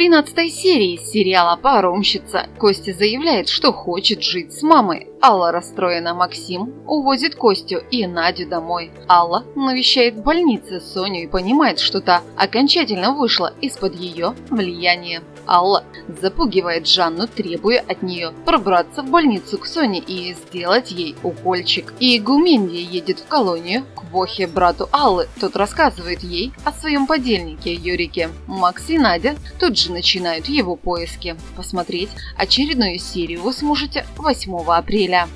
13 серии сериала «Паромщица» Костя заявляет, что хочет жить с мамой. Алла расстроена Максим, увозит Костю и Надю домой. Алла навещает в больнице Соню и понимает, что та окончательно вышла из-под ее влияния. Алла запугивает Жанну, требуя от нее пробраться в больницу к Соне и сделать ей укольчик. И Гумендия едет в колонию к Вохе, брату Аллы. Тот рассказывает ей о своем подельнике Юрике. Макс и Надя тут же начинают его поиски. Посмотреть очередную серию вы сможете 8 апреля.